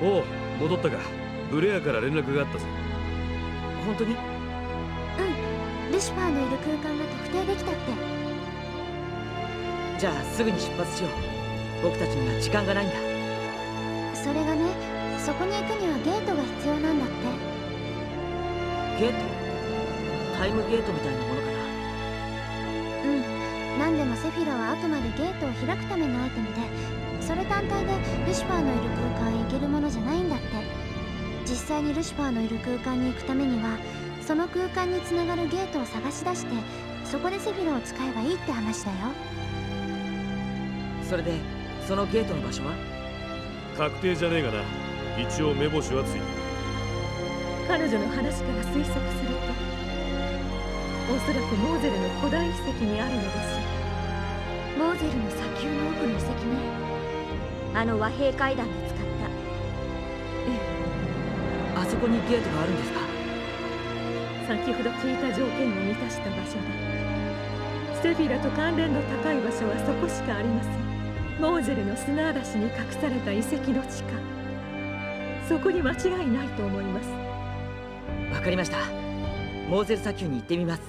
おう戻ったか。ブレアから連絡があったぞ。本当に？うん。ルシファーのいる空間が特定できたって。じゃあすぐに出発しよう。僕たちには時間がないんだ。それがねそこに行くにはゲートが必要なんだって。ゲート？タイムゲートみたいなものかな。うん。何でもセフィラはあくまでゲートを開くためのアイテムでそれ単体でルシファーのいる空間へ行けるものじゃないんだって。実際にルシファーのいる空間に行くためにはその空間につながるゲートを探し出してそこでセフィラを使えばいいって話だよ。それでそのゲートの場所は？確定じゃねえがな。一応目星はついてる。彼女の話から推測するとおそらくモーゼルの古代遺跡にあるのでしょうモーゼルの砂丘の奥の遺跡ねあの和平階段で使った。ええあそこにゲートがあるんですか？先ほど聞いた条件を満たした場所でセフィラと関連の高い場所はそこしかありません。モーゼルの砂嵐に隠された遺跡の地下。そこに間違いないと思います。わかりました。モーゼル砂丘に行ってみます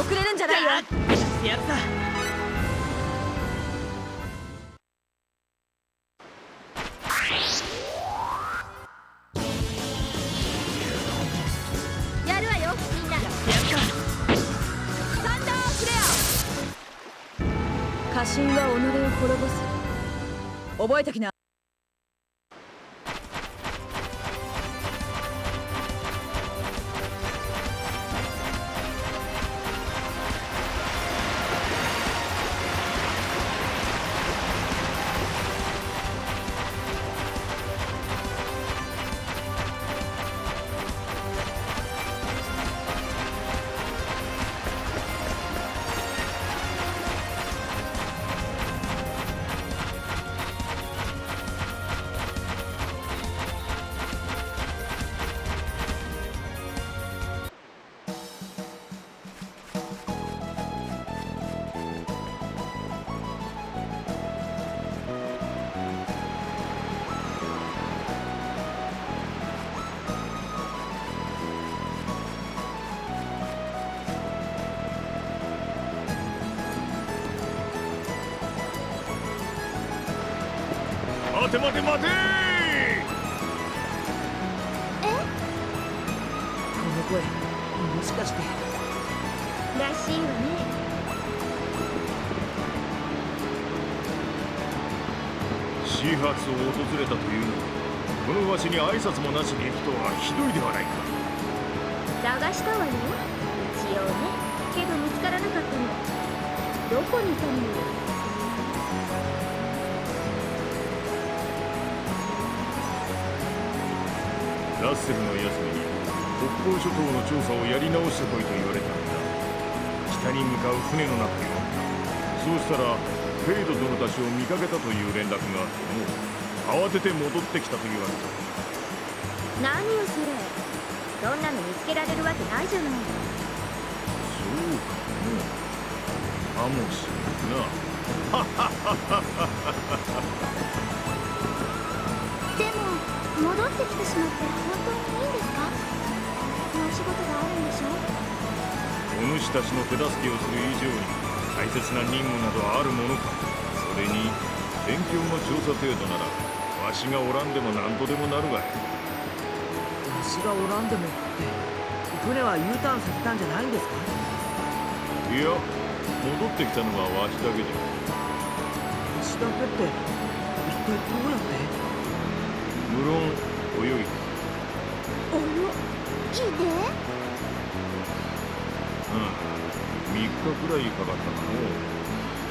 遅れるんじゃないよ。やったやる待て待て待て。この声もしかして。らしいわね。始発を訪れたというのにこのわしに挨拶もなしに行くとはひどいではないか。探したわよ一応ね。けど見つからなかったの。どこにいたのよ？ラッセルのやつに北方諸島の調査をやり直してこいと言われたんだ北に向かう船の中におったそうしたらフェイド殿たちを見かけたという連絡があってもう慌てて戻ってきたと言われた何をそれそんなの見つけられるわけないじゃないそうかもかもしれんなでも戻ってきてしまって本当にいいんですか？お仕事があるんでしょ？お主たちの手助けをする以上に大切な任務などあるものか。それに勉強の調査程度ならわしがおらんでも何とでもなるがいわしがおらんでもって船は U ターンさせたんじゃないんですか？いや戻ってきたのはわしだけじゃ。わしだけって一体どうやって？無論泳いだおよ木で。うん。3日くらいかかったかの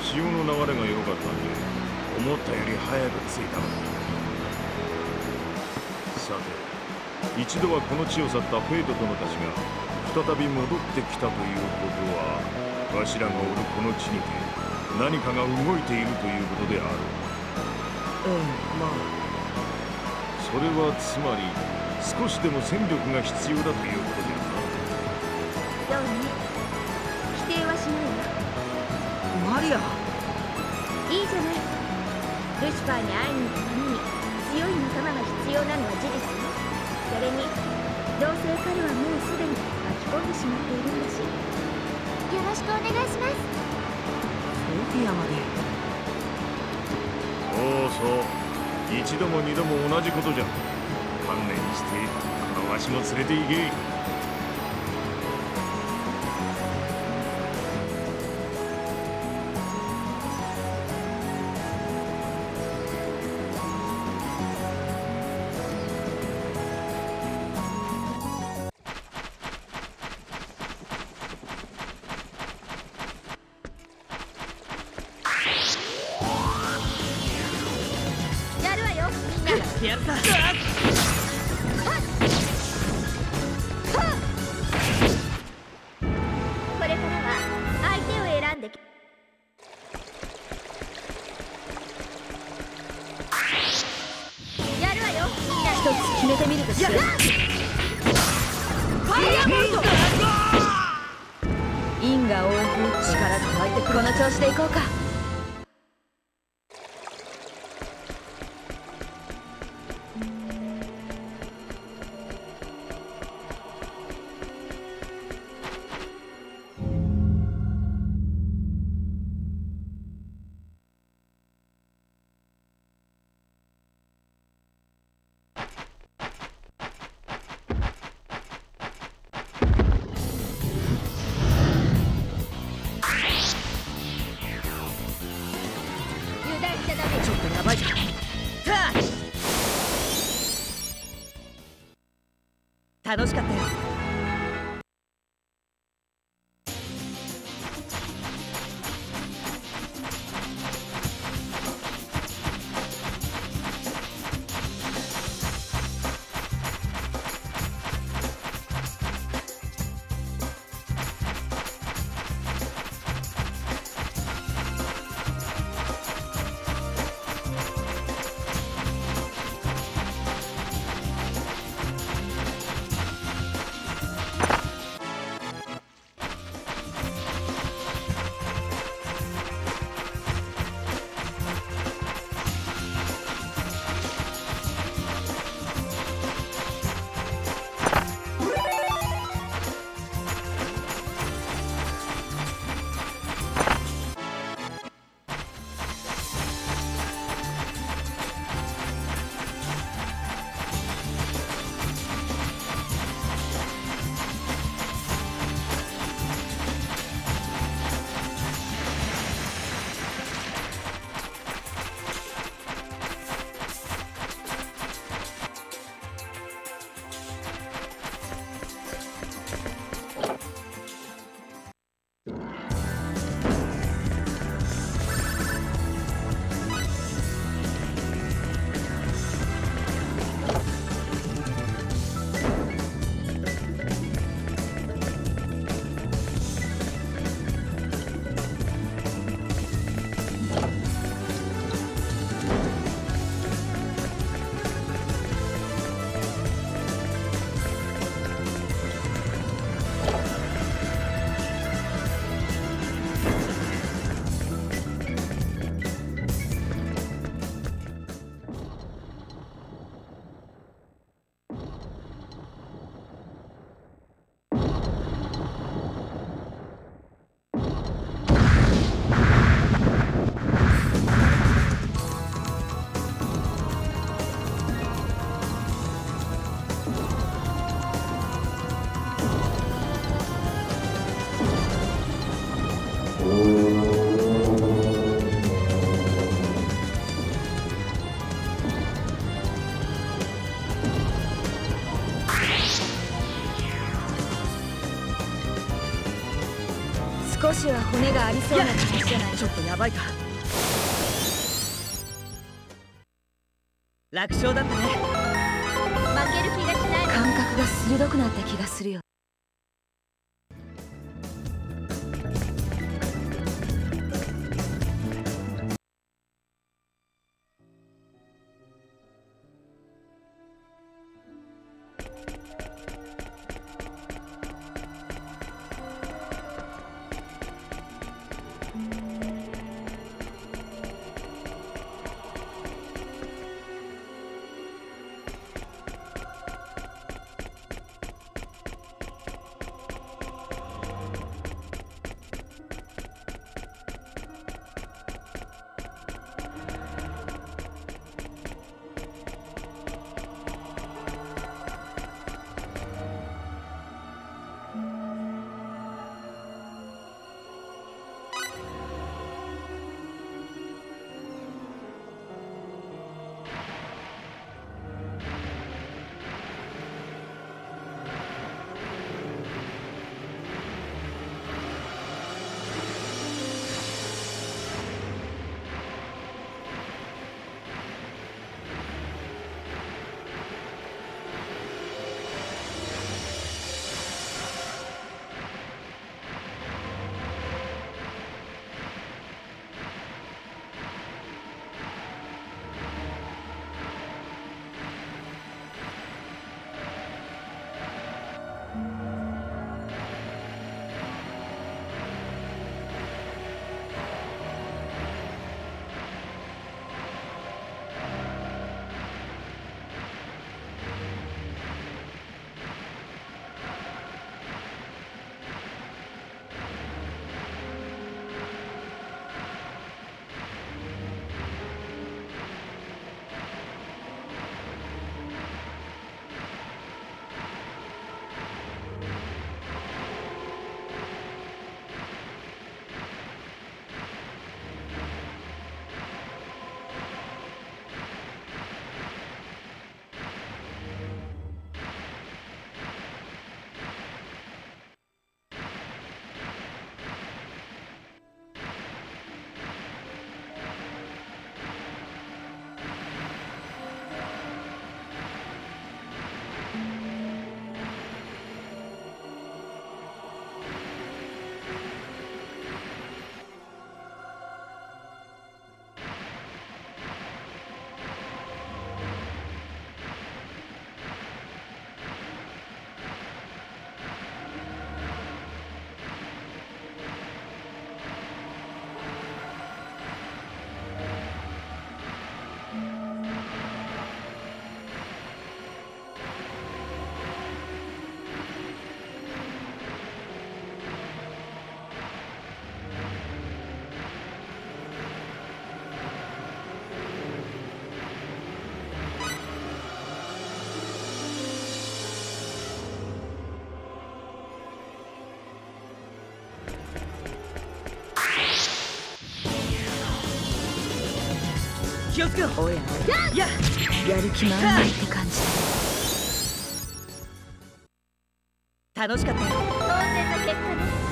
潮の流れが良かったんで思ったより早く着いたのださて一度はこの地を去ったフェイト殿たちが再び戻ってきたということはわしらがおるこの地にて何かが動いているということであるええまあ。それはつまり少しでも戦力が必要だということじゃそうね。否定はしないわ。マリア。いいじゃない。ルシファーに会いに行くために強い仲間が必要なのは事実よそれにどうせ彼はもうすでに巻き込んでしまっているんだし。よろしくお願いします。ソフィアまで。そうそう一度も二度も同じことじゃ。観念してこのわしも連れて行け。やる楽しかっ少しは骨がありそうな感じじゃないちょっとヤバいか。楽勝だったね。負ける気がしない感覚が鋭くなった気がするよおやいややる気満々って感じ。楽しかったよ。当然の結果ね。ま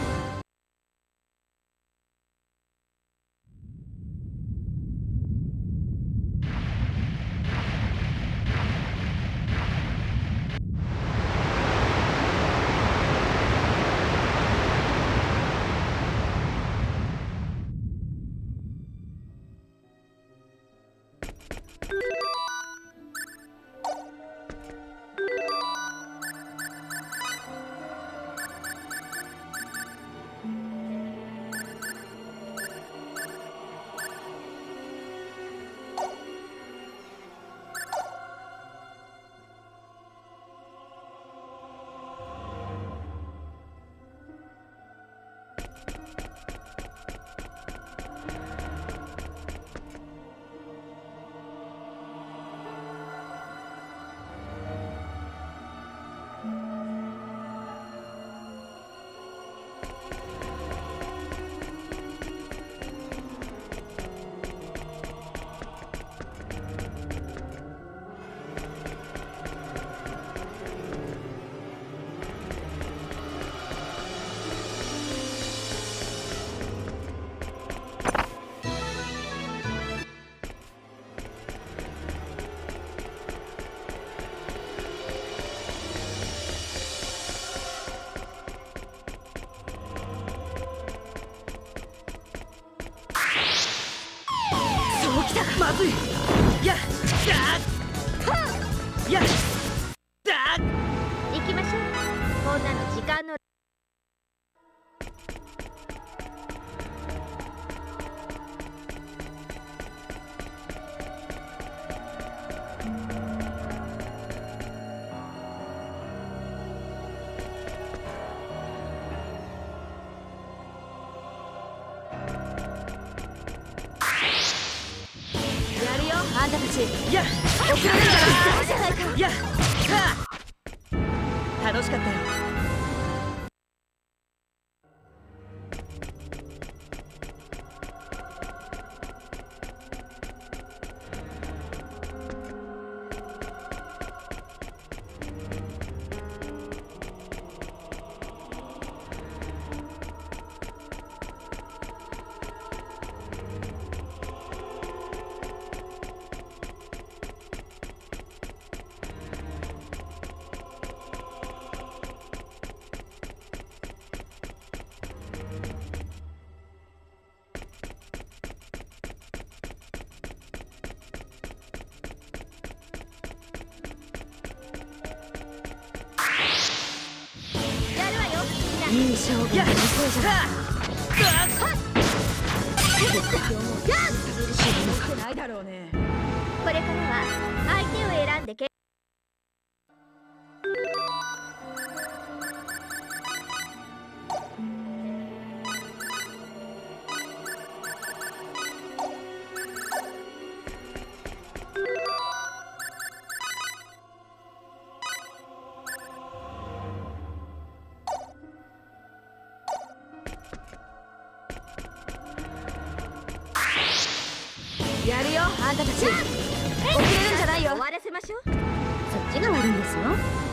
いや遅れるじゃないか楽しかったよ。勝負の犠牲じゃない。や！があるんですよ。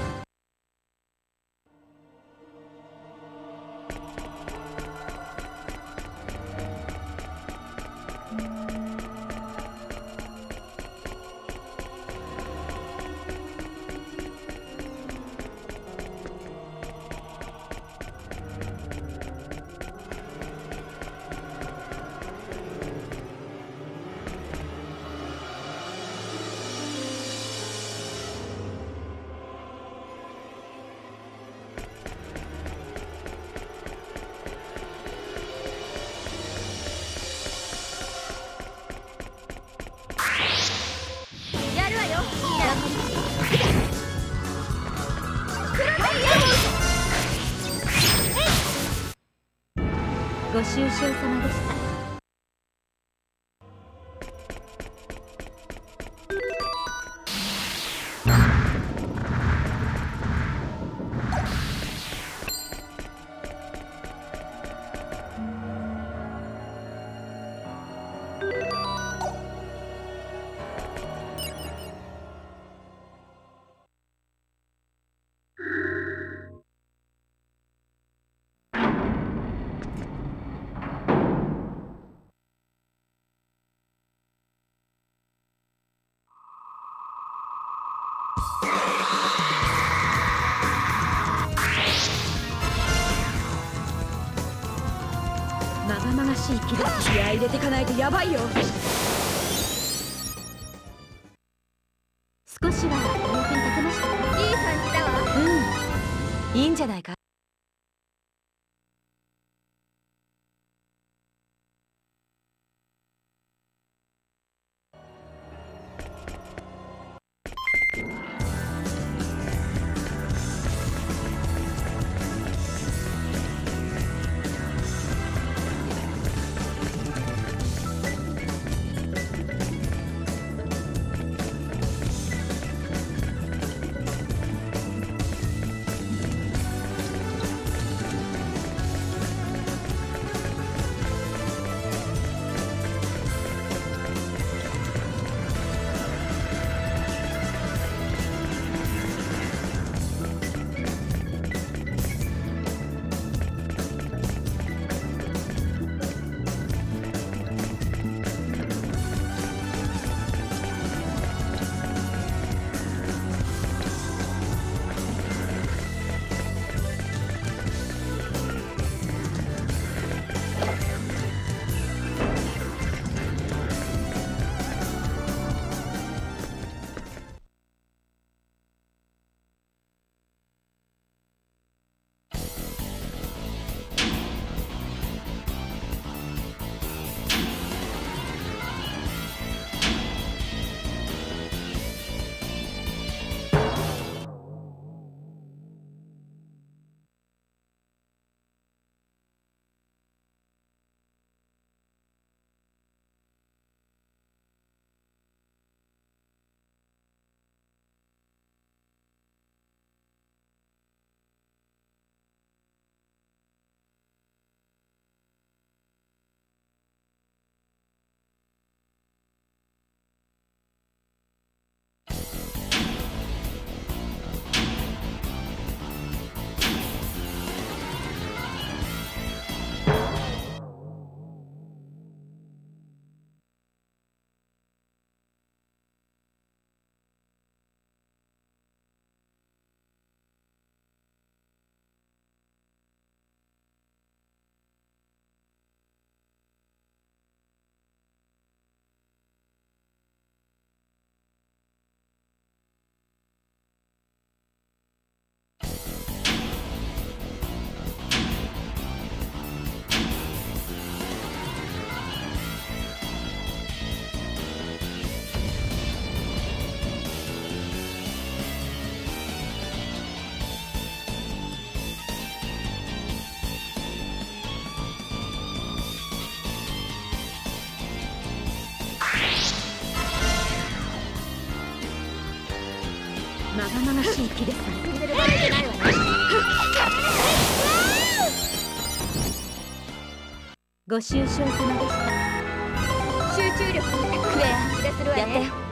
収集様です出てかないとやばいよ。生々しい気ですねご愁傷様でした集中力クエアす。るわねやって